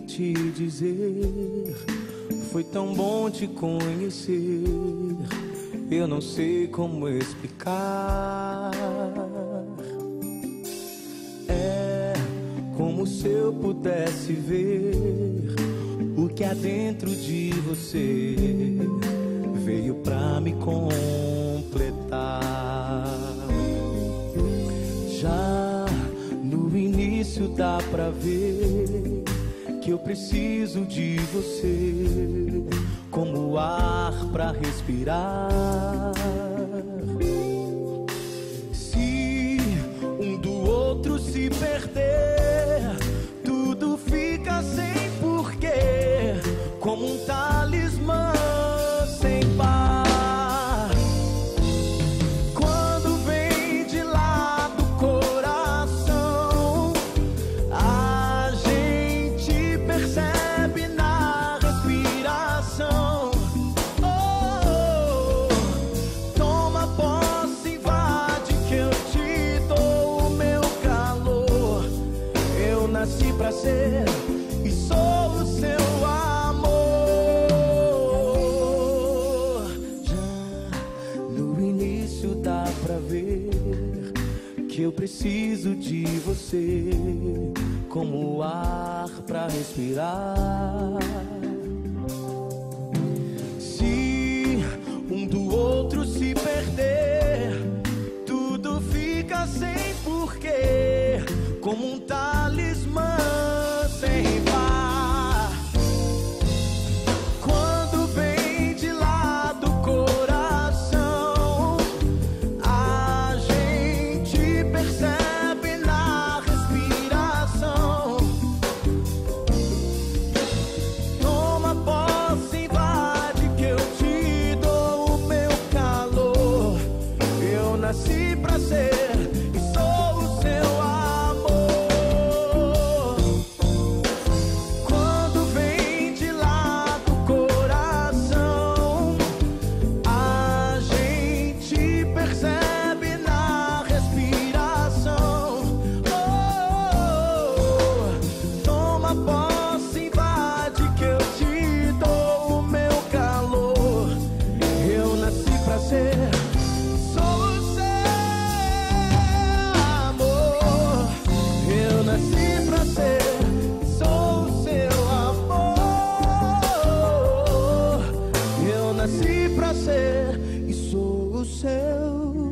te dizer, foi tão bom te conhecer. Eu não sei como explicar. É como se eu pudesse ver o que há dentro de você veio pra me completar. Já no início dá pra ver que eu preciso de você como ar pra respirar. Se um do outro se perder, tudo fica sem porquê, como um talismã eu preciso de você como ar pra respirar. Se um do outro se perder, tudo fica sem porquê, como um talismã nasci pra ser e sou ser. Sou seu amor. Eu nasci pra ser. Sou o seu amor. Eu nasci pra ser e sou o seu